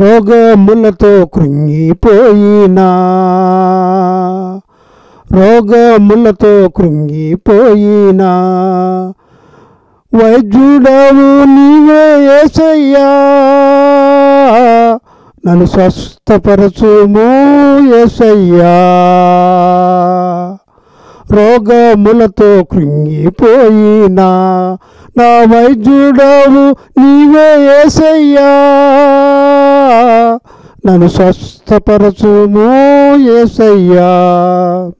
రోగములతో కృంగిపోయినా. రోగములతో కృంగిపోయినా. వైద్యుడవు నీవే ఏసయ్యా. నన్ను స్వస్థపరచుము ఏసయ్యా. రోగములతో కృంగిపోయినా. నా వైద్యుడవు నీవే ఏసయ్యా. నన్ను స్వస్థపరచుము ఏసయ్యా.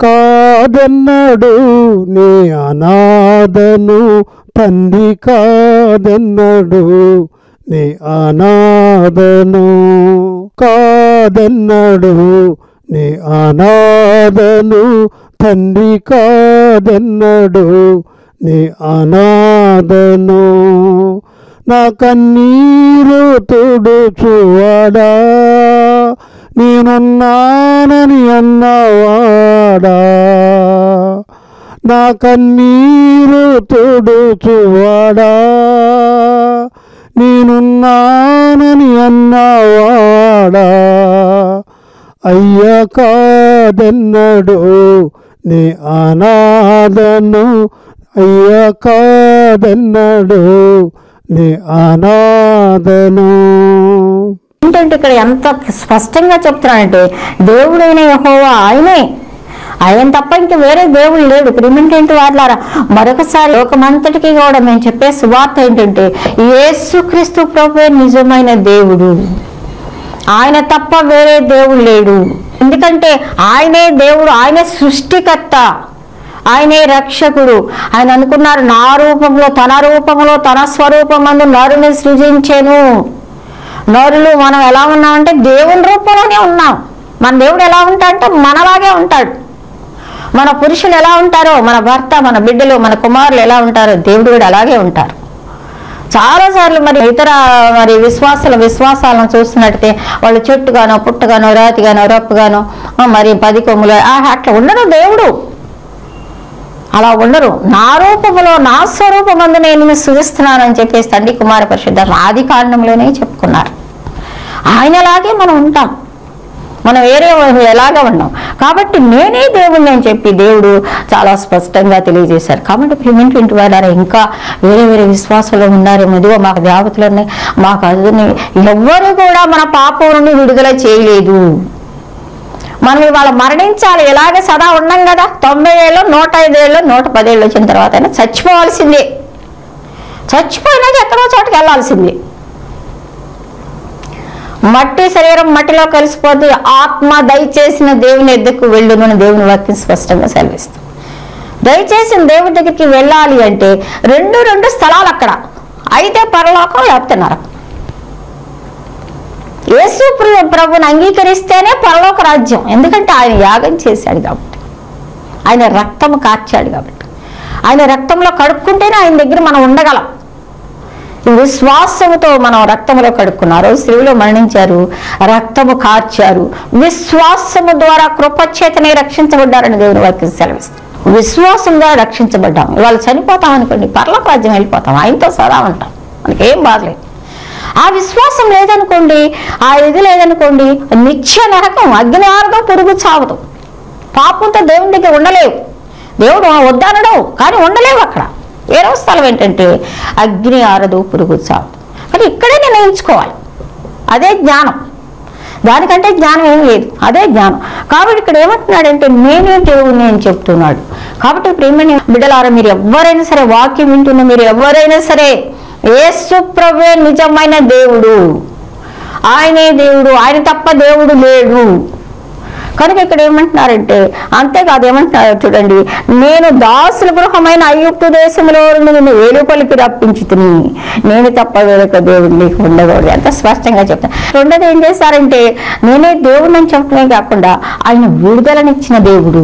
కాదన్నాడు నీ అనాథను తండ్రి కాదన్నాడు నీ అనాథను. కాదన్నాడు నీ అనాథను తండ్రి కాదన్నాడు నీ అనాథను. నా కన్నీరు తుడుచువాడా నేనున్నానని అన్నవాడా. నా కన్నీరు తుడుచువాడా నేనున్నానని అన్నవాడా. అయ్యా కాదన్నాడు నీ అనాథను అయ్యా కాదన్నాడు. నీ అనాథను. ఏంటంటే ఇక్కడ ఎంత స్పష్టంగా చెప్తున్నానంటే దేవుడైన యహోవా ఆయనే. ఆయన తప్ప ఇంక వేరే దేవుడు లేడు. క్రిమింటేంటి వాళ్ళారా మరొకసారి లోకమంతటికి కూడా మేము చెప్పే సువార్త ఏంటంటే యేసుక్రీస్తు ప్రభు నిజమైన దేవుడు. ఆయన తప్ప వేరే దేవుడు లేడు. ఎందుకంటే ఆయనే దేవుడు ఆయనే సృష్టికర్త ఆయనే రక్షకుడు. ఆయన అనుకున్నారు నా రూపంలో తన రూపంలో తన స్వరూపమందు నరుని సృజించెను. నరులు మనం ఎలా ఉన్నామంటే దేవుని రూపంలోనే ఉన్నాం. మన దేవుడు ఎలా ఉంటాడంటే మనలాగే ఉంటాడు. మన పురుషులు ఎలా ఉంటారో మన భర్త మన బిడ్డలు మన కుమారులు ఎలా ఉంటారో దేవుడు కూడా అలాగే ఉంటారు. చాలాసార్లు మరి ఇతర మరి విశ్వాసాల విశ్వాసాలను చూస్తున్నట్టయితే వాళ్ళు చెట్టుగానో పుట్టగానో రాతిగానో రప్పుగానో మరి పది కొమ్ములు ఆ, అట్లా ఉండరు దేవుడు. అలా ఉండరు. నా రూపములో నా స్వరూపమందు నేను సృజిస్తున్నానని చెప్పేసి తండ్రి కుమార పరిశుద్ధ ఆది కాండంలోనే చెప్పుకున్నారు. ఆయనలాగే మనం ఉంటాం. మనం వేరే ఎలాగా ఉన్నాం? కాబట్టి నేనే దేవుణ్ణి అని చెప్పి దేవుడు చాలా స్పష్టంగా తెలియజేశారు. కాబట్టి ప్రిమెంట్ ఇంటి వాళ్ళారా ఇంకా వేరే వేరే విశ్వాసాలు ఉన్నారేమో ఇదిగో మాకు దేవతలు ఉన్నాయి మాకు అది ఎవ్వరూ కూడా మన పాపం నుండి విడుదల చేయలేదు. మనం ఇవాళ మరణించాలి. ఎలాగ సదా ఉన్నాం కదా? తొంభై ఏళ్ళు నూట ఐదేళ్ళు నూట పదేళ్ళు వచ్చిన తర్వాత అయినా చచ్చిపోవాల్సిందే. చచ్చిపోయినా ఎక్కడో చోటుకి వెళ్ళాల్సిందే. మట్టి శరీరం మట్టిలో కలిసిపోతే ఆత్మ దయచేసిన దేవుని ఎద్దకు వెళ్ళుమని దేవుని వాక్యం స్పష్టంగా సెలవిస్తాం దయచేసిన దేవుడి దగ్గరికి వెళ్ళాలి అంటే రెండు రెండు స్థలాలు అక్కడ. అయితే పరలోకం లేకపోతే నరకం. యేసు ప్రభుని అంగీకరిస్తేనే పరలోక రాజ్యం. ఎందుకంటే ఆయన యాగం చేశాడు కాబట్టి. ఆయన రక్తం కార్చాడు కాబట్టి. ఆయన రక్తంలో కడుక్కుంటేనే ఆయన దగ్గర మనం ఉండగలం. విశ్వాసముతో మనం రక్తములో కడుక్కున్నారు. శిలువలో మరణించారు. రక్తము కార్చారు. విశ్వాసము ద్వారా కృపచేతనే రక్షించబడ్డారని దేవుని వాక్యం సెలవిస్తారు విశ్వాసం ద్వారా రక్షించబడ్డాం ఇవాళ చనిపోతాం అనుకోండి పర్లోక రాజ్యం వెళ్ళిపోతాం. ఆయనతో సదా ఉంటాం. మనకి ఏం ఆ విశ్వాసం లేదనుకోండి ఆ ఇది లేదనుకోండి నిత్య నరకం అగ్ని పొరుగు పురుగు చావదు. పాపంతో దేవుని దగ్గర ఉండలేవు. దేవుడు వద్దనడం కానీ ఉండలేవు అక్కడ. వేరే స్థలం ఏంటంటే అగ్ని ఆరదు పురుగు చావు కానీ ఇక్కడే నిర్ణయించుకోవాలి. అదే జ్ఞానం. దానికంటే జ్ఞానం ఏం లేదు. అదే జ్ఞానం. కాబట్టి ఇక్కడ ఏమంటున్నాడంటే నేనే దేవుడిని అని చెప్తున్నాడు. కాబట్టి ఇప్పుడు ఏమని బిడ్డలారా మీరు ఎవరైనా సరే వాక్యం వింటున్న మీరు ఎవరైనా సరే యేసు నిజమైన దేవుడు. ఆయనే దేవుడు. ఆయన తప్ప దేవుడు లేడు. కనుక ఇక్కడ ఏమంటున్నారంటే అంతేకాదు ఏమంటున్నారు చూడండి నేను దాసుల గృహమైన అయ్యుప్తు దేశంలో నిన్ను వేలుపలికి రప్పించి తిని నేను తప్ప వేరొక దేవుడు నీకు ఉండకూడదు. ఎంత స్పష్టంగా చెప్తాను రెండోది ఏం చేశారంటే నేనే దేవుడు అని చెప్పడమే కాకుండా ఆయన విడుదలనిచ్చిన దేవుడు.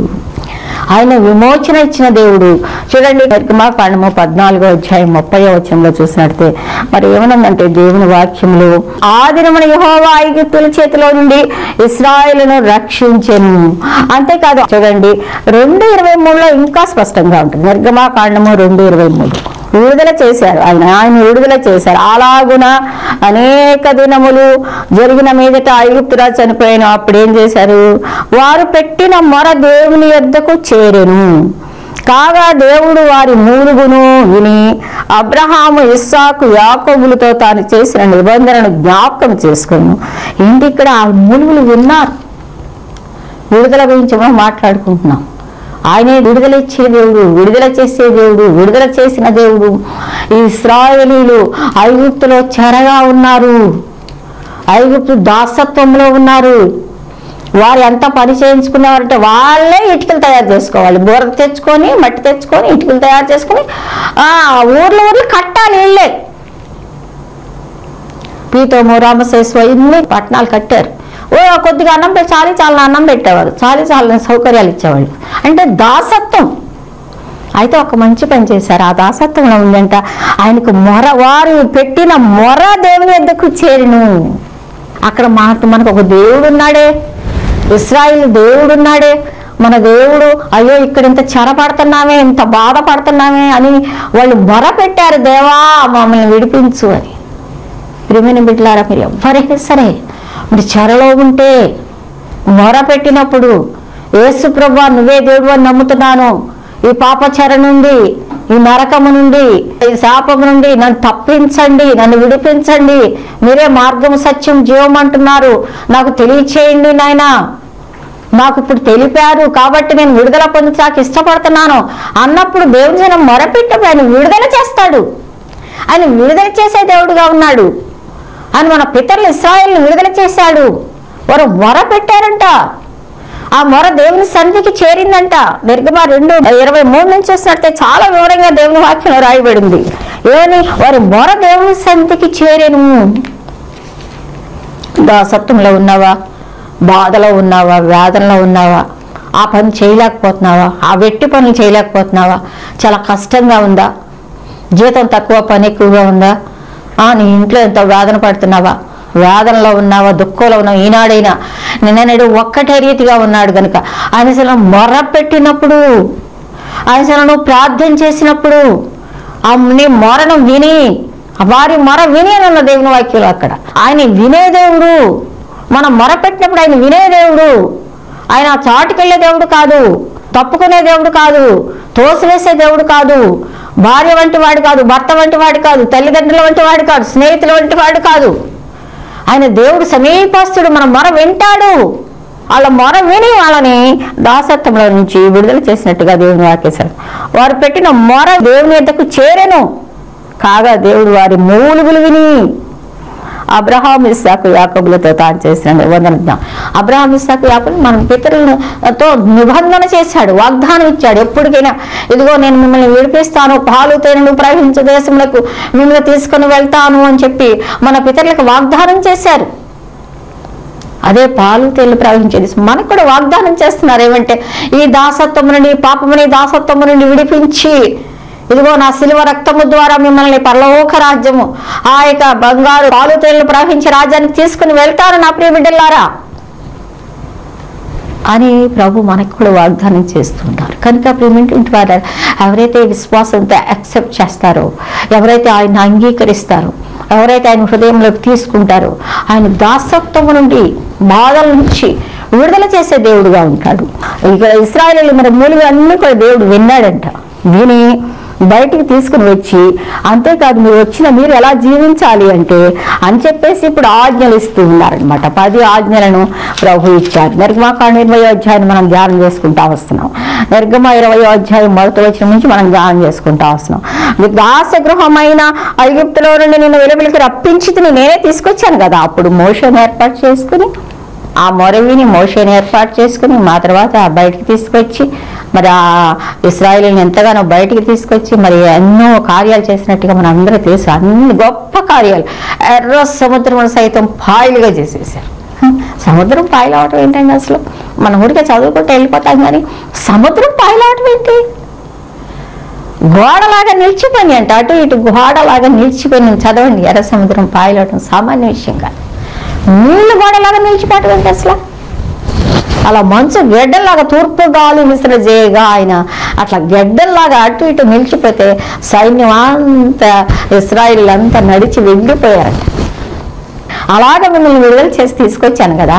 ఆయన విమోచన ఇచ్చిన దేవుడు. చూడండి నిర్గమాకాండము పద్నాలుగో అధ్యాయం ముప్పై వచనంలో చూసినట్టే మరి ఏమనుందంటే దేవుని వాక్యములు ఆదిరమున యహోవా ఐగుప్తుల చేతిలో నుండి ఇస్రాయలను రక్షించను. అంతేకాదు చూడండి రెండు ఇరవై మూడులో ఇంకా స్పష్టంగా ఉంటుంది. నిర్గమాకాండము రెండు ఇరవై మూడు. విడుదల చేశారు. ఆయన ఆయన విడుదల చేశారు. అలాగున అనేక దినములు జరిగిన మీదట ఐగుప్తురా చనిపోయిన అప్పుడు ఏం చేశారు? వారు పెట్టిన మొర దేవుని యొద్దకు చేరెను. కాగా దేవుడు వారి మూలుగును విని అబ్రహాము ఇస్సాకు యాకోబులతో తాను చేసిన నిబంధనను జ్ఞాపకం చేసుకున్నాను ఏంటి ఇక్కడ ఆ మూలుగులు విన్నారు? విడుదల గురించి మనం మాట్లాడుకుంటున్నాం. ఆయనే విడుదల ఇచ్చే దేవుడు విడుదల చేసే దేవుడు విడుదల చేసిన దేవుడు. ఈ ఇస్రాయేలీలు ఐగుప్తులో చెరగా ఉన్నారు. ఐగుప్తు దాసత్వంలో ఉన్నారు. వారు ఎంత పని చేయించుకునేవారంటే వాళ్ళే ఇటుకలు తయారు చేసుకోవాలి. బురద తెచ్చుకొని మట్టి తెచ్చుకొని ఇటుకలు తయారు చేసుకొని ఆ ఊర్లో ఊర్లు కట్టాలి ఇళ్ళే. పీతోము రామశేశ్వ ఇన్ని పట్టణాలు కట్టారు. కొద్దిగా అన్నం పెట్టి చాలి చాలా అన్నం పెట్టేవారు. చాలి చాలా సౌకర్యాలు ఇచ్చేవాళ్ళు. అంటే దాసత్వం. అయితే ఒక మంచి పని చేశారు. ఆ దాసత్వం ఉందంట? ఆయనకు మొర వారు పెట్టిన మొర దేవుని వద్దకు చేరిను. అక్కడ మనకు మనకు ఒక దేవుడు ఉన్నాడే. ఇస్రాయిల్ దేవుడు ఉన్నాడే. మన దేవుడు అయ్యో ఇక్కడ ఇంత చెరపడుతున్నామే ఇంత బాధపడుతున్నామే అని వాళ్ళు మొర పెట్టారు. దేవా మమ్మల్ని విడిపించు అని. ప్రియమైన బిడ్డలారా మీరు ఎవరైనా సరే మరి చెరలో ఉంటే మొర పెట్టినప్పుడు యేసు ప్రభా నువ్వే దేవుడు అని నమ్ముతున్నాను. ఈ పాప చెర నుండి ఈ నరకము నుండి ఈ శాపము నుండి నన్ను తప్పించండి నన్ను విడిపించండి. మీరే మార్గం సత్యం జీవం అంటున్నారు. నాకు తెలియచేయండి నాయనా. నాకు ఇప్పుడు తెలిపారు కాబట్టి నేను విడుదల పొందుతాకి ఇష్టపడుతున్నాను. అన్నప్పుడు దేవుని జనం మొరపెట్టప్పుడు ఆయన విడుదల చేస్తాడు. ఆయన విడుదల చేసే దేవుడుగా ఉన్నాడు. అని మన పితరులు ఇస్రాయల్ని విడుదల చేశాడు. వారు మొర పెట్టారంట. ఆ మొర దేవుని సన్నిధికి చేరిందంట. నిర్గమ రెండు ఇరవై మూడు నుంచి వస్తున్నట్టే చాలా వివరంగా దేవుని వాక్యం రాయబడింది. ఏమని? వారి మొర దేవుని సన్నిధికి చేరేను. దాసత్వంలో ఉన్నావా? బాధలో ఉన్నావా? వేదనలో ఉన్నావా? ఆ పని చేయలేకపోతున్నావా? ఆ వెట్టి పనులు చేయలేకపోతున్నావా? చాలా కష్టంగా ఉందా? జీతం తక్కువ పని ఎక్కువగా ఉందా? ఆ నీ ఇంట్లో ఎంత వేదన పడుతున్నావా? వేదనలో ఉన్నావా? దుఃఖంలో ఉన్నావా? ఈనాడైనా నిన్ననేడు ఒక్కటే రీతిగా ఉన్నాడు కనుక ఆయన అసలు మొర్ర పెట్టినప్పుడు ఆయన అసలు నువ్వు ప్రార్థన చేసినప్పుడు ఆ నీ మొరను విని వారి మొర విని అని ఉన్న దేవుని వాక్యం అక్కడ. ఆయన వినే దేవుడు. మనం మొర పెట్టినప్పుడు ఆయన వినే దేవుడు. ఆయన చాటుకెళ్ళే దేవుడు కాదు. తప్పుకునే దేవుడు కాదు. తోసివేసే దేవుడు కాదు. భార్య వంటి వాడు కాదు భర్త వంటి వాడు కాదు తల్లిదండ్రుల వంటి వాడు కాదు స్నేహితుల వంటి వాడు కాదు. ఆయన దేవుడు సమీపస్తుడు మన మొర వింటాడు. వాళ్ళ మొర విని వాళ్ళని దాసత్వంలో నుంచి విడుదల చేసినట్టుగా దేవుని వాక్యేశారు వారు పెట్టిన మొర దేవుని ఎద్దకు చేరెను. కాగా దేవుడు వారి మూలుగులు విని అబ్రహాం ఇస్సాకు యాకబులతో తాను చేసిన నిబంధన జ్ఞానం అబ్రహాం ఇస్సాకు యాకబులు మన పితరులతో నిబంధన చేశాడు వాగ్దానం ఇచ్చాడు. ఎప్పటికైనా ఇదిగో నేను మిమ్మల్ని విడిపిస్తాను పాలు తేనెలు ప్రవహించే దేశములకు మిమ్మల్ని తీసుకొని వెళ్తాను అని చెప్పి మన పితరులకు వాగ్దానం చేశారు. అదే పాలు తేళ్ళు ప్రవహించేది. మనకు కూడా వాగ్దానం చేస్తున్నారు ఏమంటే ఈ దాసత్వము నుండి పాపముని దాసత్వము నుండి విడిపించి ఇదిగో నా శిలువ రక్తము ద్వారా మిమ్మల్ని పరలోక రాజ్యము ఆ యొక్క బంగారు పాలు తేళ్ళు ప్రవహించే రాజ్యానికి తీసుకుని వెళ్తారు నా ప్రియ బిడ్డలారా అని ప్రభు మనకు కూడా వాగ్దానం చేస్తున్నారు కనుక ప్రేమింటి వారు ఎవరైతే విశ్వాసంతో యాక్సెప్ట్ చేస్తారో ఎవరైతే ఆయన అంగీకరిస్తారో ఎవరైతే ఆయన హృదయంలోకి తీసుకుంటారో ఆయన దాసత్వం నుండి బాధల నుంచి విడుదల చేసే దేవుడుగా ఉంటాడు. ఇక్కడ ఇస్రాయలు మరి మూలుగా అన్ని కూడా దేవుడు విన్నాడంట. విని బయటికి తీసుకుని వచ్చి అంతేకాదు మీరు వచ్చిన మీరు ఎలా జీవించాలి అంటే? అని చెప్పేసి ఇప్పుడు ఆజ్ఞలు ఇస్తూ ఉన్నారనమాట పది ఆజ్ఞలను ప్రభు ఇచ్చారు. నిర్గమాకాండ ఇరవై అధ్యాయం మనం ధ్యానం చేసుకుంటా వస్తున్నాం. నిర్గమ ఇరవై అధ్యాయం మొదటి వచ్చిన నుంచి మనం ధ్యానం చేసుకుంటా వస్తున్నాం. దాసగృహమైన ఐగుప్తులో నుండి నేను వెలుగులకి రప్పించి నేనే తీసుకొచ్చాను కదా. అప్పుడు మోషన్ ఏర్పాటు చేసుకుని ఆ మొరవిని మోషేని ఏర్పాటు చేసుకుని మా తర్వాత బయటికి తీసుకొచ్చి మరి ఆ ఇస్రాయిల్ని ఎంతగానో బయటికి తీసుకొచ్చి మరి ఎన్నో కార్యాలు చేసినట్టుగా మన అందరూ తెలుసు. అన్ని గొప్ప కార్యాలు. ఎర్ర సముద్రం సైతం పాయలుగా చేసేసారు. సముద్రం పాయలు అవటం ఏంటండి అసలు? మన ఊరికే చదువుకుంటూ వెళ్ళిపోతాం కానీ సముద్రం పాయలు అవటం ఏంటి? గోడలాగా నిలిచిపోయి అంట అటు ఇటు గోడలాగా నిలిచిపోయి చదవండి ఎర్ర సముద్రం పాయలవటం సామాన్య విషయం కాదు. నీళ్ళు గోడలాగా నిలిచిపోవటం ఏంటి అసలు? అలా మంచు గెడ్డల్లాగా తూర్పు గాలి విసిరజేయగా ఆయన. అట్లా గెడ్డల్లాగా అటు ఇటు నిలిచిపోతే సైన్యం అంతా ఇస్రాయిల్ అంతా నడిచి వెళ్ళిపోయారట అలాగ మిమ్మల్ని విడుదల చేసి తీసుకొచ్చాను కదా.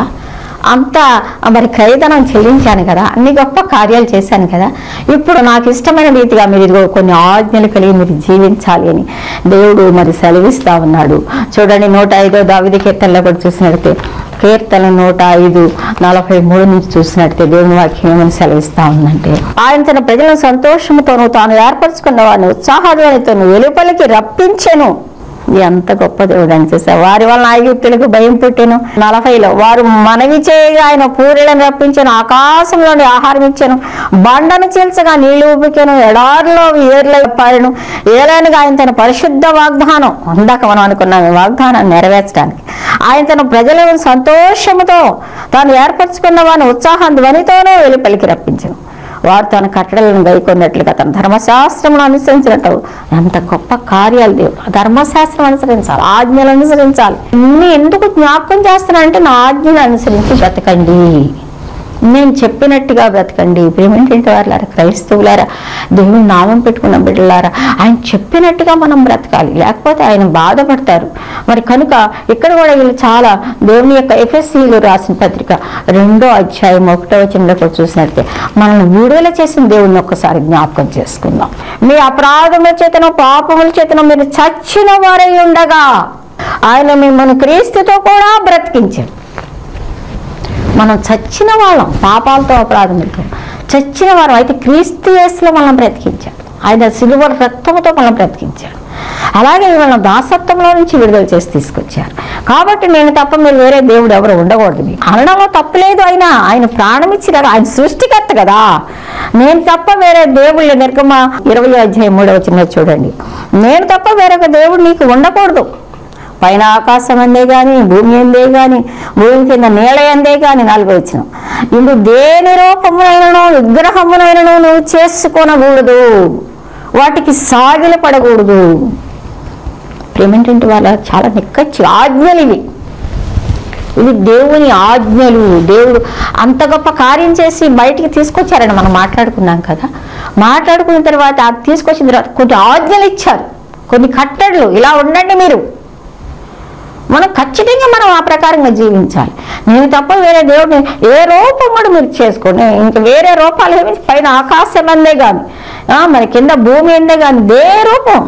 అంత మరి ఖరీదనం చెల్లించాను కదా అన్ని గొప్ప కార్యాలు చేశాను కదా. ఇప్పుడు నాకు ఇష్టమైన రీతిగా మీరు ఇదిగో కొన్ని ఆజ్ఞలు కలిగి మీరు జీవించాలి అని దేవుడు మరి సెలవిస్తా ఉన్నాడు. చూడండి నూట ఐదో దావిది కీర్తనలో కూడా చూసినట్టే. కీర్తన నూట ఐదు నలభై మూడు నుంచి చూసినట్టే దేవుని వాక్యం ఏమని సెలవిస్తా ఉందంటే. ఆయన తన ప్రజలను సంతోషంతోనూ తాను ఏర్పరచుకున్న వాడిని ఉత్సాహధ్వనితోనూ వెలుపలికి రప్పించెను. ఎంత గొప్ప దేవుడు అని చూసా వారి వల్ల ఆయుక్తులకు భయం పుట్టెను. నలభైలో వారు మనవి చేయగా ఆయన పూరలను రప్పించాను. ఆకాశంలోని ఆహారం ఇచ్చాను. బండను చీల్చగా నీళ్ళు ఊపికెను. ఎడారిలో ఏర్లై పారెను. ఏలైనగా ఆయన తన పరిశుద్ధ వాగ్దానం. ఇందాక మనం అనుకున్నాం వాగ్దానాన్ని నెరవేర్చడానికి. ఆయన తన ప్రజలను సంతోషముతో తాను ఏర్పరచుకున్న వారిని ఉత్సాహం ధ్వనితోనూ వెలుపలికి రప్పించాను. వారు తన కట్టడలను గైకొన్నట్లుగా తన ధర్మశాస్త్రమును అనుసరించినట్టు. ఎంత గొప్ప కార్యాలు దేవుడు ధర్మశాస్త్రం అనుసరించాలి ఆజ్ఞలు అనుసరించాలి. ఇన్ని ఎందుకు జ్ఞాపకం చేస్తున్నానంటే నా ఆజ్ఞలు అనుసరించి బ్రతకండి. నేను చెప్పినట్టుగా బ్రతకండి. ప్రేమేంటి వాళ్ళారా క్రైస్తవులారా దేవుని నామం పెట్టుకున్న బిడ్డలారా ఆయన చెప్పినట్టుగా మనం బ్రతకాలి. లేకపోతే ఆయన బాధపడతారు. మరి కనుక ఇక్కడ కూడా వీళ్ళు చాలా దేవుని యొక్క ఎఫ్ఎస్సీలు రాసిన పత్రిక రెండో అధ్యాయం ఒకటో వచనంలో కూడా చూసినట్టే మనల్ని విడుదల చేసిన దేవుని ఒక్కసారి జ్ఞాపకం చేసుకుందాం. మీ అపరాధముల చేతను పాపముల చేతను మీరు చచ్చిన వారై ఉండగా ఆయన మిమ్మల్ని క్రీస్తుతో కూడా బ్రతికించారు మనం చచ్చిన వాళ్ళం పాపాలతో అపరాధములతో చచ్చిన వారం అయితే క్రీస్తు యేసులో మనం బ్రతికించాడు. ఆయన సిలువ రక్తంతో మనం బ్రతికించాడు. అలాగే మిమ్మల్ని దాసత్వంలో నుంచి విడుదల చేసి తీసుకొచ్చారు. కాబట్టి నేను తప్ప మీరు వేరే దేవుడు ఎవరు ఉండకూడదు మీకు. అనడంలో తప్పులేదు ఆయన ఆయన ప్రాణం ఇచ్చినారు. ఆయన సృష్టికర్త కదా. నేను తప్ప వేరే దేవుళ్ళ నిర్గమ ఇరవై అధ్యాయం మూడవ చిన్న చూడండి. నేను తప్ప వేరొక దేవుడు నీకు ఉండకూడదు. పైన ఆకాశం అందే కానీ భూమి అందే కానీ భూమి కింద నీళ్ళ అందే కానీ నాలుగో వచ్చిన ఇందు దేని రూపమునైనను విగ్రహమునైనను నువ్వు చేసుకొనకూడదు. వాటికి సాగిల పడకూడదు. ఏమిటంటే వాళ్ళ చాలా నిక్కచ్చి ఆజ్ఞలు ఇవి. ఇవి దేవుని ఆజ్ఞలు. దేవుడు అంత గొప్ప కార్యం చేసి బయటికి తీసుకొచ్చారని మనం మాట్లాడుకున్నాం కదా. మాట్లాడుకున్న తర్వాత అది తీసుకొచ్చిన తర్వాత కొన్ని ఆజ్ఞలు ఇచ్చారు. కొన్ని కట్టడలు. ఇలా ఉండండి మీరు. మనం ఖచ్చితంగా మనం ఆ ప్రకారంగా జీవించాలి. నేను తప్ప వేరే దేవుడిని ఏ రూపం కూడా మీరు చేసుకోండి ఇంకా వేరే రూపాలు ఏమి పైన ఆకాశం అందే కానీ మరి కింద భూమి అందే కానీ దే రూపం.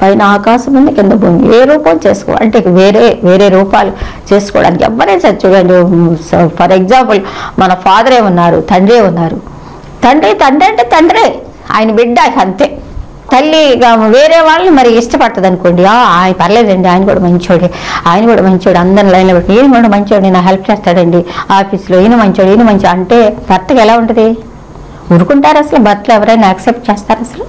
పైన ఆకాశం ఉంది కింద భూమి. ఏ రూపం చేసుకో అంటే వేరే వేరే రూపాలు చేసుకోవడానికి ఎవరైనా సరే చూడండి. ఫర్ ఎగ్జాంపుల్ మన ఫాదరే ఉన్నారు తండ్రే ఉన్నారు. తండ్రి తండ్రి అంటే తండ్రే. ఆయన బిడ్డ అంతే. తల్లి వేరే వాళ్ళని మరి ఇష్టపడుతుంది అనుకోండి "ఆ, ఆయన పర్లేదండి ఆయన కూడా మంచోడే. ఆయన కూడా మంచోడు అందరి లైన్లో పెట్టి ఈయన కూడా మంచోడు నేను హెల్ప్ చేస్తాడండి ఆఫీస్లో. ఈయన మంచోడు ఈయన మంచి అంటే భర్తకి ఎలా ఉంటుంది? ఊరుకుంటారు అసలు భర్తలు ఎవరైనా యాక్సెప్ట్ చేస్తారు అసలు?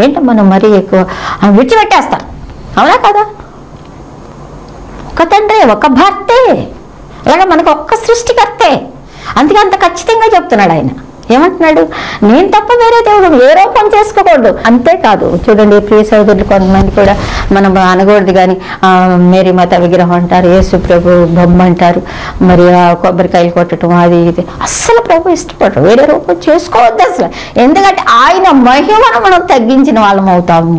ఏంటో మనం మరీ ఎక్కువ? విడిచిపెట్టేస్తాం. అవునా కదా? ఒక తండ్రి ఒక భర్తే. అలాగే మనకు ఒక్క సృష్టికర్తే. అందుకే అంత ఖచ్చితంగా చెప్తున్నాడు ఆయన. ఏమంటున్నాడు? నేను తప్ప వేరే దేవుడు ఏ రూపం చేసుకోకూడదు. అంతేకాదు చూడండి ప్రియ సోదరులు కొంతమంది కూడా మనం అనకూడదు కానీ మేరీ మాత విగ్రహం అంటారు యేసు ప్రభు బొమ్మ అంటారు మరి కొబ్బరికాయలు కొట్టడం అది ఇది. అస్సలు ప్రభు ఇష్టపడరు. వేరే రూపం చేసుకోవద్దు అసలు. ఎందుకంటే ఆయన మహిమను మనం తగ్గించిన వాళ్ళం అవుతాము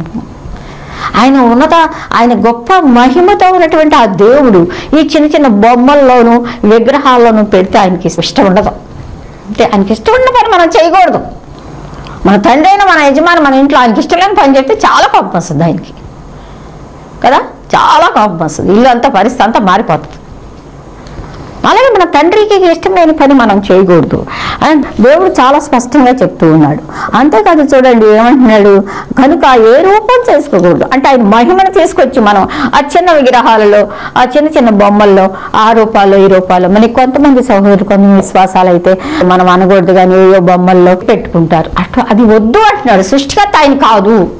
ఆయన ఉన్నత ఆయన గొప్ప మహిమతో ఉన్నటువంటి ఆ దేవుడు ఈ చిన్న చిన్న బొమ్మల్లోనూ విగ్రహాల్లోనూ పెడితే ఆయనకి ఇష్టం ఉండదు. అంటే ఆయనకి ఇష్టం ఉన్న పని మనం చేయకూడదు. మన తండ్రి అయిన మన యజమాని మన ఇంట్లో ఆయనకి ఇష్టం లేని పని చేస్తే చాలా కోపం వస్తుంది ఆయనకి. కదా? చాలా కోపం వస్తుంది. ఇల్లు అంతా పరిస్థితి అంతా మారిపోతుంది. అలాగే మన తండ్రికి ఇష్టం లేని పని మనం చేయకూడదు. అండ్ దేవుడు చాలా స్పష్టంగా చెప్తూ ఉన్నాడు. అంతేకాదు చూడండి ఏమంటున్నాడు? కనుక ఏ రూపం చేసుకోకూడదు. అంటే ఆయన మహిమను తీసుకొచ్చి మనం ఆ చిన్న విగ్రహాలలో ఆ చిన్న చిన్న బొమ్మల్లో ఆ రూపాల్లో ఈ రూపాల్లో మనకి కొంతమంది సహోదరు కొన్ని విశ్వాసాలు అయితే మనం అనకూడదు కానీ ఏయో బొమ్మల్లో పెట్టుకుంటారు. అట్లా అది వద్దు అంటున్నాడు. సృష్టికర్త ఆయన కాదు.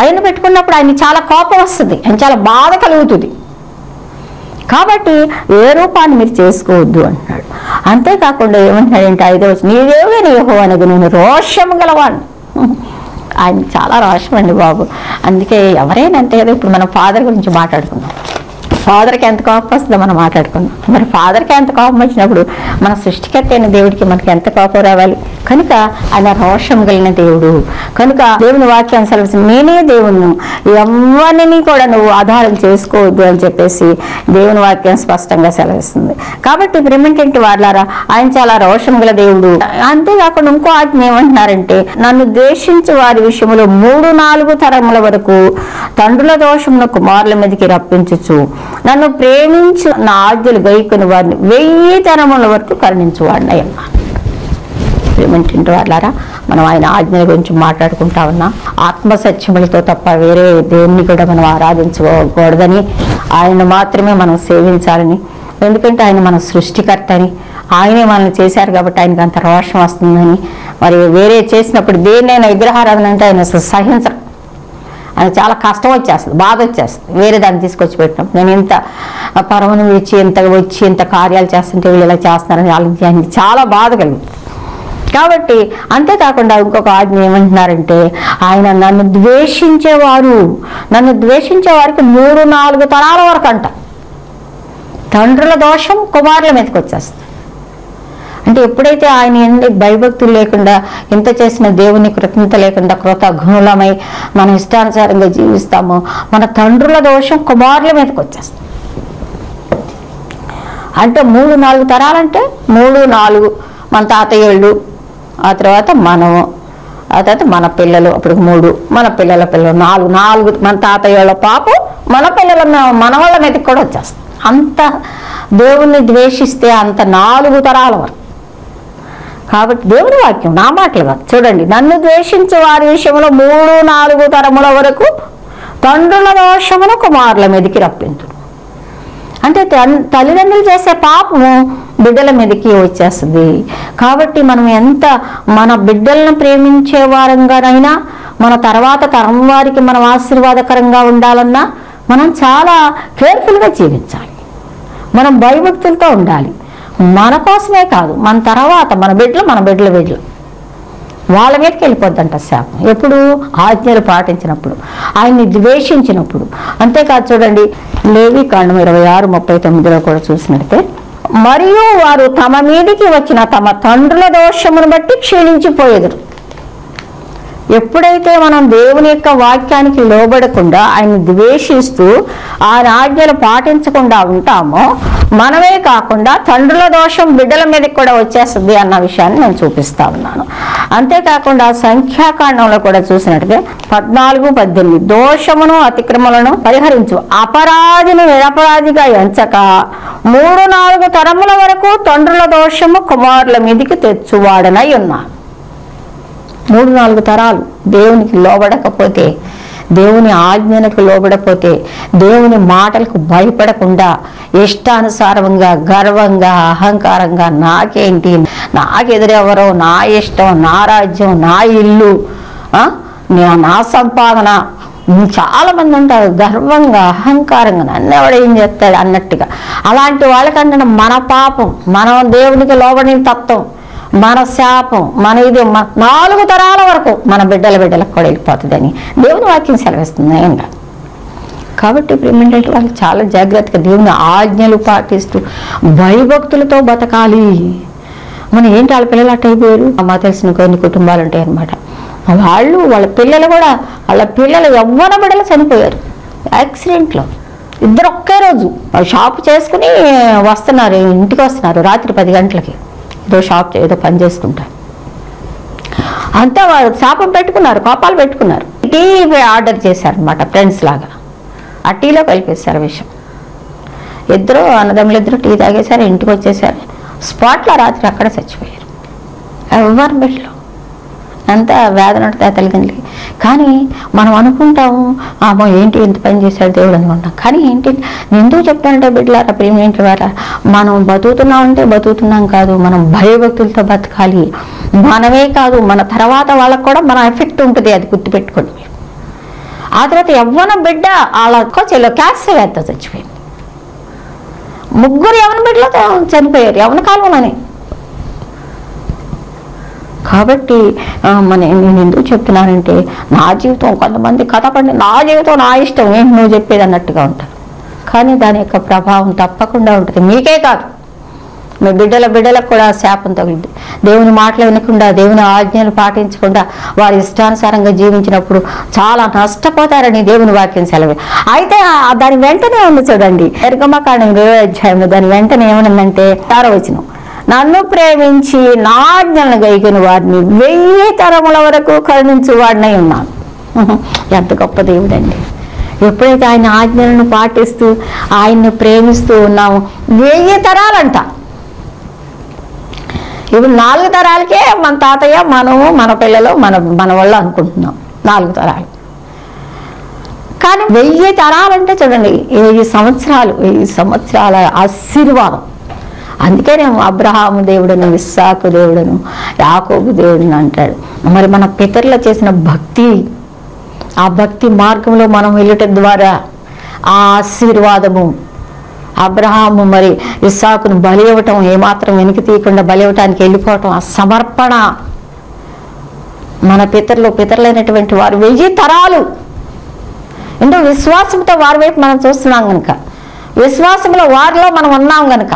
ఆయన పెట్టుకున్నప్పుడు ఆయన చాలా కోపం వస్తుంది. ఆయన చాలా బాధ కలుగుతుంది. కాబట్టి ఏ రూపాన్ని మీరు చేసుకోవద్దు అంటున్నాడు. అంతేకాకుండా ఏమంటున్నాడంటే ఐదో వచ్చి నీ దేవుడే నీ అనగా నేను రోషం గలవాడు ఆయన చాలా రోషం అండి బాబు. అందుకే ఎవరైనా అంతే కదా ఇప్పుడు మనం ఫాదర్ గురించి మాట్లాడుకుందాం. ఫాదర్కి ఎంత కోపం వస్తుందో మనం మాట్లాడుకుందాం. మరి ఫాదర్కి ఎంత కోపం వచ్చినప్పుడు మన సృష్టికర్త అయిన దేవుడికి మనకి ఎంత కోపం రావాలి? కనుక ఆయన రోషం కలిగిన దేవుడు. కనుక దేవుని వాక్యం సెలవు నేనే దేవుణ్ణి. ఎవరిని కూడా నువ్వు ఆధారం చేసుకోవద్దు అని చెప్పేసి దేవుని వాక్యం స్పష్టంగా సెలవిస్తుంది. కాబట్టి ప్రేమేంటంటే వాళ్ళారా ఆయన చాలా రోషం గల దేవుడు. అంతేకాకుండా ఇంకో ఆజ్ఞ ఏమంటున్నారంటే నన్ను ద్వేషించి వారి విషయంలో మూడు నాలుగు తరముల వరకు తండ్రుల దోషమున కుమారుల మీదకి రప్పించుచు. నన్ను ప్రేమించు నా ఆజ్ఞలు గైకొని వారిని వెయ్యి తరముల వరకు కరుణించువాడిని అయ్యమ్మా ప్రేమించింటి వాళ్ళారా మనం ఆయన ఆజ్ఞల గురించి మాట్లాడుకుంటా ఉన్నాం ఆత్మ సత్యములతో తప్ప వేరే దేవుణ్ణి కూడా మనం ఆరాధించకూడదని ఆయన మాత్రమే మనం సేవించాలని ఎందుకంటే ఆయన మన సృష్టికర్త అని ఆయనే మనల్ని చేశారు కాబట్టి ఆయనకు అంత రోషం వస్తుందని మరి వేరే చేసినప్పుడు దేన్నైనా విగ్రహారాధన అంటే ఆయన సహించరు. అది చాలా కష్టం వచ్చేస్తుంది బాధ వచ్చేస్తుంది. వేరే దాన్ని తీసుకొచ్చి పెట్టడం. నేను ఇంత పరమను విడిచి ఇంత వచ్చి ఇంత కార్యాలు చేస్తుంటే వీళ్ళు ఇలా చేస్తున్నారని ఆలోచించి చాలా బాధ కలుగుతుంది కాబట్టి అంతేకాకుండా ఇంకొక ఆజ్ఞ ఏమంటున్నారంటే ఆయన నన్ను ద్వేషించేవారు నన్ను ద్వేషించే వారికి మూడు నాలుగు తరాల వరకు అంట. తండ్రుల దోషం కుమారుల మీదకి వచ్చేస్తుంది. అంటే ఎప్పుడైతే ఆయన ఎందు భయభక్తులు లేకుండా ఇంత చేసిన దేవుని కృతజ్ఞత లేకుండా కృతజ్ఞులమై మన ఇష్టానుసారంగా జీవిస్తామో మన తండ్రుల దోషం కుమారుల మీదకి వచ్చేస్తుంది అంటే మూడు నాలుగు తరాలంటే మూడు నాలుగు మన తాతయ్యళ్ళు ఆ తర్వాత మనము ఆ తర్వాత మన పిల్లలు అప్పుడు మూడు మన పిల్లల పిల్లలు నాలుగు నాలుగు మన తాతయ్యళ్ళ పాపం మన పిల్లల మన వాళ్ళ మీదకి కూడా వచ్చేస్తుంది అంత దేవుణ్ణి ద్వేషిస్తే అంత నాలుగు తరాల వరకు. కాబట్టి దేవుని వాక్యం నా మాటలు కాదు. చూడండి నన్ను ద్వేషించే వారి విషయంలో మూడు నాలుగు తరముల వరకు తండ్రుల దోషమును కుమారుల మీదకి రప్పించు అంటే తల్లిదండ్రులు చేసే పాపము బిడ్డల మీదకి వచ్చేస్తుంది. కాబట్టి మనం ఎంత మన బిడ్డలను ప్రేమించే వారంగానైనా మన తర్వాత తరం వారికి మనం ఆశీర్వాదకరంగా ఉండాలన్నా మనం చాలా కేర్ఫుల్గా జీవించాలి. మనం భయభక్తులతో ఉండాలి. మన కోసమే కాదు మన తర్వాత మన బిడ్డలు మన బిడ్డల బిడ్డలు. వాళ్ళ మీదకి వెళ్ళిపోద్దంట శాపం. ఎప్పుడు? ఆజ్ఞలు పాటించినప్పుడు ఆయన్ని ద్వేషించినప్పుడు. అంతేకాదు చూడండి లేవి కాండం ఇరవై ఆరు ముప్పై తొమ్మిదిలో కూడా చూసినట్టే మరియు వారు తమ మీదికి వచ్చిన తమ తండ్రుల దోషమును బట్టి క్షీణించిపోయేదురు. ఎప్పుడైతే మనం దేవుని యొక్క వాక్యానికి లోబడకుండా ఆయన ద్వేషిస్తూ ఆయన ఆజ్ఞలు పాటించకుండా ఉంటామో మనమే కాకుండా తండ్రుల దోషం బిడ్డల మీదకి కూడా వచ్చేస్తుంది అన్న విషయాన్ని నేను చూపిస్తా ఉన్నాను. అంతేకాకుండా సంఖ్యాకాండంలో కూడా చూసినట్టుగా పద్నాలుగు పద్దెనిమిది దోషమును అతిక్రమలను పరిహరించు. అపరాధిని నిరపరాధిగా ఎంచక మూడు నాలుగు తరముల వరకు తండ్రుల దోషము కుమారుల మీదికి తెచ్చువాడనై ఉన్నాను మూడు నాలుగు తరాలు. దేవునికి లోబడకపోతే దేవుని ఆజ్ఞలకు లోబడపోతే దేవుని మాటలకు భయపడకుండా ఇష్టానుసారంగా గర్వంగా అహంకారంగా నాకేంటి? నాకెదురెవరో నా ఇష్టం నా రాజ్యం నా ఇల్లు నా- సంపాదన. చాలామంది ఉంటారు గర్వంగా అహంకారంగా నన్ను ఎవడు ఏం చేస్తాడు అన్నట్టుగా. అలాంటి వాళ్ళకంటే మన పాపం మనం దేవునికి లోబడిన తత్వం. మన శాపం మన ఇది మన నాలుగు తరాల వరకు మన బిడ్డల బిడ్డలకు కూడా వెళ్ళిపోతుందని దేవుని వాక్యం సెలవిస్తుంది ఏంగా కాబట్టి ఇప్పుడు ఏంటంటే వాళ్ళు చాలా జాగ్రత్తగా దేవుని ఆజ్ఞలు పాటిస్తూ భయభక్తులతో బతకాలి. మన ఏంటి వాళ్ళ పిల్లలు అట్ట అయిపోయారు? మా తెలిసిన కొన్ని కుటుంబాలు ఉంటాయి అనమాట వాళ్ళు వాళ్ళ పిల్లలు కూడా వాళ్ళ పిల్లలు ఎవ్వన బిడ్డలు చనిపోయారు. యాక్సిడెంట్లో ఇద్దరు ఒకే రోజు. వాళ్ళు షాప్ చేసుకుని వస్తున్నారు ఇంటికి వస్తున్నారు రాత్రి పది గంటలకి. ఏదో షాప్ ఏదో పని చేసుకుంటారు అంతా వాళ్ళు శాపం పెట్టుకున్నారు కోపాలు పెట్టుకున్నారు. టీ ఆర్డర్ చేశారనమాట ఫ్రెండ్స్ లాగా. ఆ టీలో కలిపేశారు విషయం ఇద్దరు అన్నదమ్ములు ఇద్దరు టీ తాగేశారు ఇంటికి వచ్చేసారు స్పాట్లో రాత్రి అక్కడ చచ్చిపోయారు. ఎవరు బెడ్లో అంతా వేదన తల్లిదండ్రులకి. కానీ మనం అనుకుంటాము అమ్మో ఏంటి ఇంత పని చేశాడు దేవుడు అనుకుంటాం. కానీ ఏంటి ఎందుకు చెప్తానంటే బిడ్డలారా ప్రేమింటి వారా మనం బతుకుతున్నామంటే బతుకుతున్నాం కాదు మనం భయభక్తులతో బతకాలి. మనమే కాదు మన తర్వాత వాళ్ళకు కూడా మన ఎఫెక్ట్ ఉంటుంది అది గుర్తుపెట్టుకోండి మీరు. ఆ తర్వాత యవ్వన బిడ్డ వాళ్ళకో చెల్లో క్యాన్సర్ వ్యాధితో చచ్చిపోయింది. ముగ్గురు యవన బిడ్డలో చనిపోయారు యవన కాలంలోనే కాబట్టి మన నేను ఎందుకు చెప్తున్నానంటే నా జీవితం కొంతమంది కథపడి నా జీవితం నా ఇష్టం ఏంటి నువ్వు చెప్పేది అన్నట్టుగా ఉంటారు. కానీ దాని యొక్క ప్రభావం తప్పకుండా ఉంటుంది. మీకే కాదు. మీ బిడ్డల బిడ్డలకు కూడా శాపం తగిలింది. దేవుని మాటలు వినకుండా దేవుని ఆజ్ఞలు పాటించకుండా వారి ఇష్టానుసారంగా జీవించినప్పుడు చాలా నష్టపోతారని దేవుని వాక్యం సెలవు. అయితే దాని వెంటనే ఉంది చూడండి. ఎరగమకాండం ఇరవై అధ్యాయంలో దాని వెంటనే ఏమనుందంటే తారవచనం. నన్ను ప్రేమించి నా ఆజ్ఞలను గైకిన వారిని వెయ్యి తరముల వరకు కరుణించు వాడినై ఉన్నాను. ఎంత గొప్ప దేవుడండి. ఎప్పుడైతే ఆయన ఆజ్ఞలను పాటిస్తూ ఆయన్ని ప్రేమిస్తూ ఉన్నామో వెయ్యి తరాలంట. ఇప్పుడు నాలుగు తరాలకే మన తాతయ్య మనము మన పిల్లలు మన మన వాళ్ళు అనుకుంటున్నాం. నాలుగు తరాలు. కానీ వెయ్యి తరాలంటే చూడండి వెయ్యి సంవత్సరాలు వెయ్యి సంవత్సరాల ఆశీర్వాదం. అందుకేనేమో అబ్రహాము దేవుడును విశాఖ దేవుడను యాకోబు దేవుడును అంటాడు. మరి మన పితరులు చేసిన భక్తి ఆ భక్తి మార్గంలో మనం వెళ్ళటం ద్వారా ఆ ఆశీర్వాదము అబ్రహాము మరి ఇస్సాకును బలి ఇవ్వటం ఏమాత్రం వెనక్కి తీయకుండా బలి ఇవ్వటానికి వెళ్ళిపోవటం ఆ సమర్పణ మన పితరులు పితరులైనటువంటి వారు వెయ్యి తరాలు. ఎంతో విశ్వాసంతో వారి వైపు మనం చూస్తున్నాం కనుక విశ్వాసంలో వారిలో మనం ఉన్నాం కనుక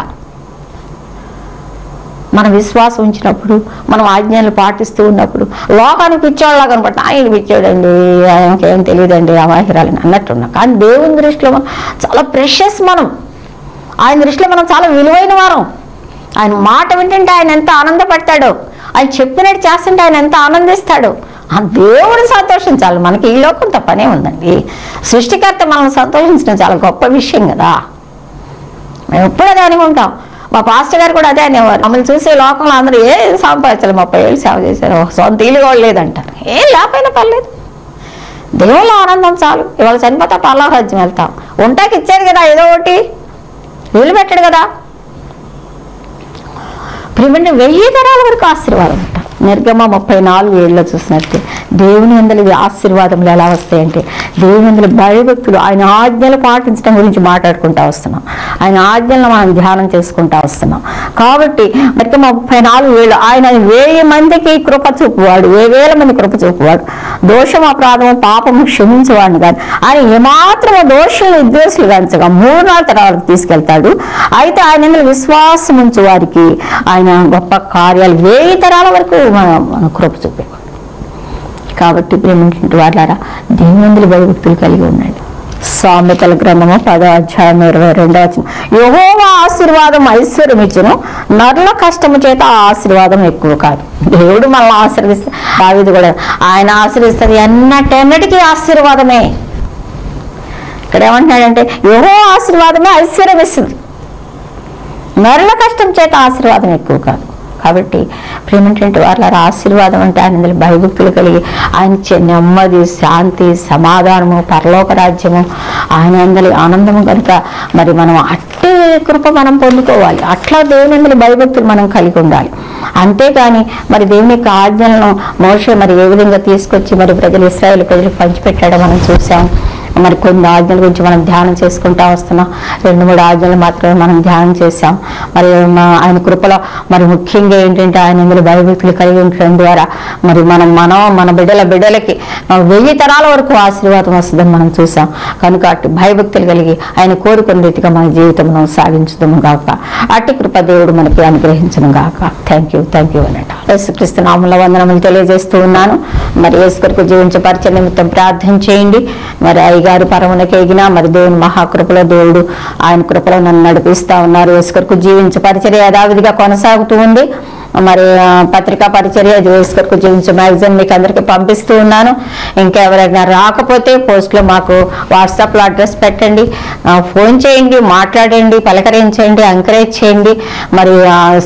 మన విశ్వాసం ఉంచినప్పుడు మనం ఆజ్ఞలు పాటిస్తూ ఉన్నప్పుడు లోకానికి పిచ్చోళ్ళ కనపడతాం ఆయన పిచ్చాడండి ఆయనకేం తెలియదండి అవాహిరాలని అన్నట్టున్నా. కానీ దేవుని దృష్టిలో మనం చాలా ప్రెషస్ మనం. ఆయన దృష్టిలో మనం చాలా విలువైన వారం. ఆయన మాట వింటుంటే ఆయన ఎంత ఆనందపడతాడో ఆయన చెప్పినట్టు చేస్తుంటే ఆయన ఎంత ఆనందిస్తాడో ఆ దేవుడు సంతోషించాలి. మనకి ఈ లోకం తప్పనే ఉందండి. సృష్టికర్త మనం సంతోషించడం చాలా గొప్ప విషయం కదా. మేము ఎప్పుడు అదే అనుకుంటాం మా పాస్టర్ గారు కూడా అదే అనేవారు. మమ్మల్ని చూసే లోకంలో అందరూ ఏ సంపాదించాలి? ముప్పై ఏళ్ళు సేవ చేశారు. సొంత ఇల్లు కూడా లేదంటారు. ఏం లేకపోయినా పర్లేదు. దేవుళ్ళ ఆనందం చాలు. ఇవాళ చనిపోతా పర్లారాజ్యం వెళ్తాం. ఉంటాకి ఇచ్చారు కదా ఏదో ఒకటి. వీలు పెట్టాడు కదా. ప్రిమిండి వెయ్యి తరాల వరకు ఆశీర్వాదం. నిర్గమ ముప్పై నాలుగు ఏళ్ళలో చూసినట్టే. దేవుని అందరి ఆశీర్వాదములు ఎలా వస్తాయంటే దేవుని అందరి భయభక్తులు ఆయన ఆజ్ఞలు పాటించడం గురించి మాట్లాడుకుంటా వస్తున్నాం. ఆయన ఆజ్ఞలను మనం ధ్యానం చేసుకుంటా వస్తున్నాం. కాబట్టి మరి ముప్పై నాలుగు ఏళ్ళు ఆయన వేయి మందికి కృప చూపువాడు ఏ వేల మంది కృప చూపువాడు. దోషం అపరాధము పాపము క్షమించేవాడిని కాదు. ఆయన ఏమాత్రము దోషులు ఉద్దేశులు కాంచగా మూడు నాలుగు తరాలకు తీసుకెళ్తాడు. అయితే ఆయన విశ్వాసం ఉంచు వారికి ఆయన గొప్ప కార్యాలు వేయి తరాల వరకు మన మన కృప చూపే కాబట్టి ప్రేమించిన వాళ్ళారా దేవుని భయభక్తులు కలిగి ఉండండి సామెతల గ్రంథము పదో అధ్యాయం ఇరవై రెండో వచ్చిన యహోవ ఆశీర్వాదం ఐశ్వర్యం ఇచ్చును నరుల కష్టము చేత ఆశీర్వాదం ఎక్కువ కాదు. దేవుడు మనల్ని ఆశీర్వదిస్తే దావీదు కూడా ఆయన ఆశీర్వదిస్తుంది ఎన్నటెన్నటికీ ఆశీర్వాదమే. ఇక్కడ ఏమంటున్నాడంటే యహో ఆశీర్వాదమే ఐశ్వర్యం ఇస్తుంది నరుల కష్టం చేత ఆశీర్వాదం ఎక్కువ కాదు. కాబట్టి ప్రేమటువంటి వాళ్ళ ఆశీర్వాదం అంటే ఆయన ఇందులో భయభక్తులు కలిగి ఆయన నెమ్మది శాంతి సమాధానము పరలోక రాజ్యము ఆయన అందరి ఆనందము కనుక మరి మనం అట్టే కృప మనం పొందుకోవాలి. అట్లా దేవుని అందరి భయభక్తులు మనం కలిగి ఉండాలి. అంతేకాని మరి దేవుని యొక్క ఆజ్ఞలను మోస మరి ఏ విధంగా తీసుకొచ్చి మరి ప్రజలు ఇస్రాయేల్ ప్రజలు పంచిపెట్టాడో మనం చూసాం మరి కొన్ని ఆజ్ఞల గురించి మనం ధ్యానం చేసుకుంటా వస్తున్నాం. రెండు మూడు ఆజ్ఞలు మాత్రమే మనం ధ్యానం చేసాం మరి ఆయన కృపలో మరి ముఖ్యంగా ఏంటంటే ఆయన ఇందులో భయభక్తులు కలిగి ఉండడం ద్వారా మరి మనం మనం మన బిడ్డల బిడ్డలకి వెయ్యి తరాల వరకు ఆశీర్వాదం వస్తుందని మనం చూసాం కనుక అటు భయభక్తులు కలిగి ఆయన కోరుకున్న రీతిగా మన జీవితం సాగించుదాము గాక. అట్టి కృప దేవుడు మనకి అనుగ్రహించను గాక. థ్యాంక్ యూ థ్యాంక్ యూ అనట. యేసుక్రీస్తు నామంలో వందనములు తెలియజేస్తూ ఉన్నాను. మరి యేసుకరికి జీవించపరిచే జీవించే పరిచయ నిమిత్తం ప్రార్థన చేయండి. మరి అయ్యగారు పరమునకి ఎగిన మరి దేవుని మహాకృపలో దేవుడు ఆయన కృపలో నన్ను నడిపిస్తా ఉన్నారు. యేసు జీవించ జీవించే పరిచర్య యథావిధిగా కొనసాగుతూ ఉంది. మరి పత్రికా పరిచర్య యేసు కొరకు జీవించే మ్యాగజైన్ మీకు అందరికీ పంపిస్తూ ఉన్నాను. ఇంకా ఎవరైనా రాకపోతే పోస్ట్లో మాకు వాట్సాప్లో అడ్రస్ పెట్టండి. ఫోన్ చేయండి మాట్లాడండి పలకరించండి ఎంకరేజ్ చేయండి. మరి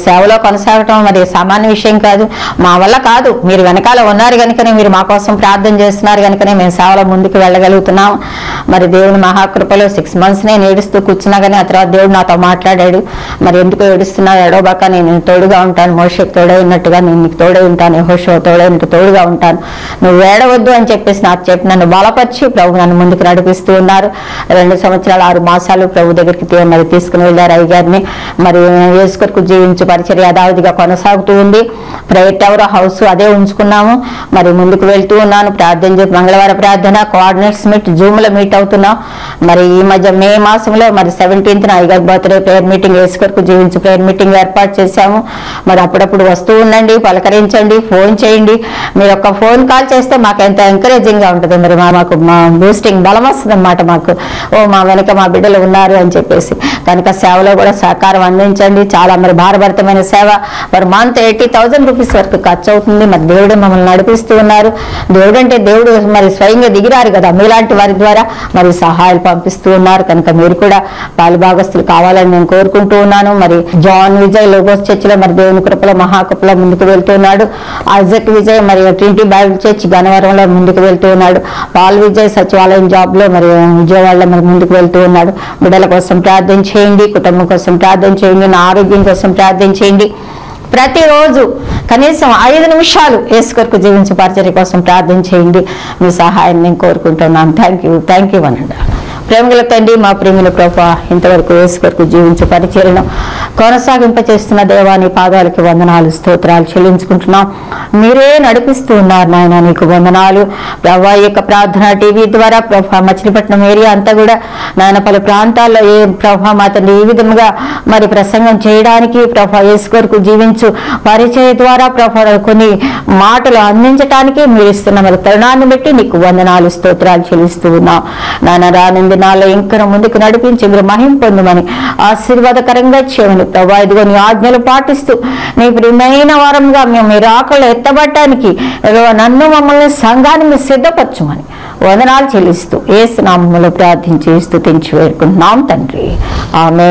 సేవలో కొనసాగటం మరి సామాన్య విషయం కాదు. మా వల్ల కాదు. మీరు వెనకాల ఉన్నారు కనుకనే మీరు మా కోసం ప్రార్థన చేస్తున్నారు కనుకనే మేము సేవలో ముందుకు వెళ్ళగలుగుతున్నాం. మరి దేవుని మహాకృపలో సిక్స్ మంత్స్ నేను ఏడుస్తూ కూర్చున్నా కానీ ఆ తర్వాత దేవుడు నాతో మాట్లాడాడు. మరి ఎందుకు ఏడుస్తున్నా ఎడవబాక నేను తోడుగా ఉంటాను. మోషన్ యహోషకు తోడై ఉన్నట్టుగా నేను నీకు తోడై ఉంటాను యహోషో తోడై నీకు తోడుగా ఉంటాను. నువ్వు ఏడవద్దు అని చెప్పేసి నాకు చెప్పి నన్ను బలపరిచి ప్రభు నన్ను ముందుకు నడిపిస్తూ ఉన్నారు. రెండు సంవత్సరాలు ఆరు మాసాలు ప్రభు దగ్గరికి మరి తీసుకుని వెళ్ళారు అయ్యగారిని. మరి యేసు కొరకు జీవించు పరిచర్య యథావిధిగా కొనసాగుతూ ఉంది. ప్రేయర్ టవర్ హౌస్ అదే ఉంచుకున్నాము. మరి ముందుకు వెళ్తూ ఉన్నాను. ప్రార్థన చేసి మంగళవారం ప్రార్థన. కోఆర్డినేట్స్ మీట్ జూమ్లో మీట్ అవుతున్నాం. మరి ఈ మధ్య మే మాసంలో మరి సెవెంటీన్త్న ఐగర్ బర్త్డే ప్రేయర్ మీటింగ్ ఏసుకొరకు జీవించి ప్రేయర్ మీటింగ్ ఏర్పాటు చేశాము. మరి అప్పుడప్పుడు వస్తూ ఉండండి పలకరించండి ఫోన్ చేయండి. మీరు ఒక ఫోన్ కాల్ చేస్తే మాకు ఎంత ఎంకరేజింగ్గా ఉంటుంది మరి మా- మాకు మా బూస్టింగ్ బలం వస్తుంది అన్నమాట మాకు. ఓ మా వెనక మా బిడ్డలు ఉన్నారు అని చెప్పేసి. కనుక సేవలో కూడా సహకారం అందించండి. చాలా మరి భారభరితమైన సేవ. మరి మంత్ ఎయిటీ థౌసండ్ రూపీస్ వరకు ఖర్చు అవుతుంది మరి దేవుడే మమ్మల్ని నడిపిస్తూ ఉన్నారు. దేవుడు అంటే దేవుడు మరి స్వయంగా దిగిరారు కదా. మీలాంటి వారి ద్వారా మరి సహాయాలు పంపిస్తూ ఉన్నారు. కనుక మీరు కూడా పాలుభాగస్తులు కావాలని నేను కోరుకుంటూ ఉన్నాను. మరి జాన్ విజయ్ లోగోస్ చర్చిలో మరి దేవుని కృపలో మహాకృపలో ముందుకు వెళ్తున్నాడు ఐజక్ విజయ్ మరి ట్రింటీ బైబిల్ చర్చ్ గనవరంలో ముందుకు వెళ్తూ ఉన్నాడు. పాల్ విజయ్ సచివాలయం జాబ్లో మరి విజయవాడలో మరి ముందుకు వెళ్తూ ఉన్నాడు. బిడ్డల కోసం ప్రార్థన చేయండి కుటుంబం కోసం ప్రార్థన చేయండి నా ఆరోగ్యం కోసం ప్రార్థన చేయండి. ప్రతిరోజు కనీసం ఐదు నిమిషాలు యేసు కొరకు జీవించే పరిచర్య కోసం ప్రార్థన చేయండి. మీ సహాయం నేను కోరుకుంటున్నాను థ్యాంక్ యూ థ్యాంక్ యూ అనండి ప్రేమగల తండ్రి మా ప్రేమిల ప్రభా ఇంతవరకు యేసు కొరకు జీవించే పరిచర్యను కొనసాగింప చేస్తున్న దేవాని పాదాలకి వందనాలు స్తోత్రాలు చెల్లించుకుంటున్నాం. మీరే నడిపిస్తూ ఉన్నారు నాయన నీకు వందనాలు. ప్రభా ఈ యొక్క ప్రార్థన టీవీ ద్వారా ప్రభా మచిలీపట్నం ఏరియా అంతా కూడా నాయన పలు ప్రాంతాల్లో ఏ ప్రభా మా తండ్రి ఈ విధముగా మరి ప్రసంగం చేయడానికి ప్రభా యేసు కొరకు జీవించు పరిచయ ద్వారా ప్రభా కొన్ని మాటలు అందించడానికి మీరు ఇస్తున్న మరి తరుణాన్ని బట్టి నీకు వందనాలు స్తోత్రాలు చెల్లిస్తూ ఉన్నాం. నాన్న రానుంది నాలో ఇంకా ముందుకు నడిపించి మీరు మహిం పొందమని ఆశీర్వాదకరంగా చేయమని ప్రభా. ఇదిగో నీ ఆజ్ఞలు పాటిస్తూ నీ ప్రియమైన వారంగా మేము మీరు ఆకలి ఎత్తబట్టడానికి నన్ను మమ్మల్ని సంఘాన్ని మీరు సిద్ధపరచమని వందనాలు చెల్లిస్తూ ఏ నామములో ప్రార్థించి స్థుతించి వేడుకుంటున్నాం తండ్రి. ఆమె